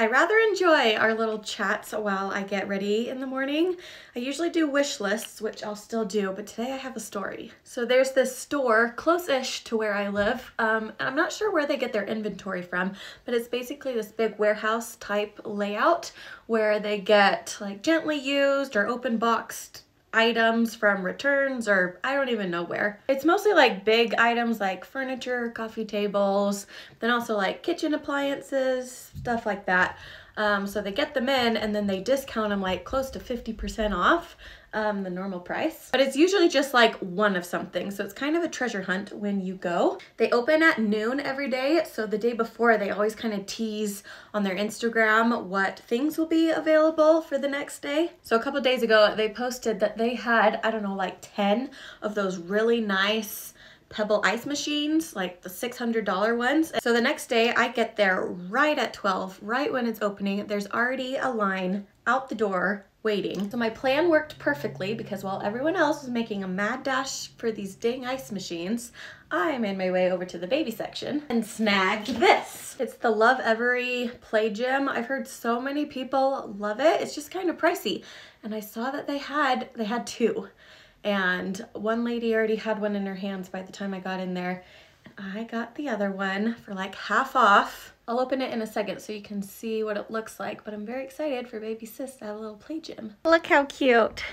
I rather enjoy our little chats while I get ready in the morning. I usually do wish lists, which I'll still do, but today I have a story. So there's this store close-ish to where I live. Um, I'm not sure where they get their inventory from, but it's basically this big warehouse type layout where they get like gently used or open boxed items from returns or I don't even know where. It's mostly like big items like furniture, coffee tables, then also like kitchen appliances, stuff like that. Um, so they get them in and then they discount them like close to 50% off um, the normal price. But it's usually just like one of something. So it's kind of a treasure hunt when you go. They open at noon every day. So the day before they always kind of tease on their Instagram what things will be available for the next day. So a couple days ago they posted that they had, I don't know, like 10 of those really nice Pebble ice machines, like the $600 ones. So the next day I get there right at 12, right when it's opening. There's already a line out the door waiting. So my plan worked perfectly because while everyone else was making a mad dash for these dang ice machines, I made my way over to the baby section and snagged this. It's the Lovevery Play Gym. I've heard so many people love it. It's just kind of pricey. And I saw that they had, they had two. And one lady already had one in her hands by the time I got in there. I got the other one for like half off. I'll open it in a second so you can see what it looks like, but I'm very excited for baby sis to have a little play gym. Look how cute.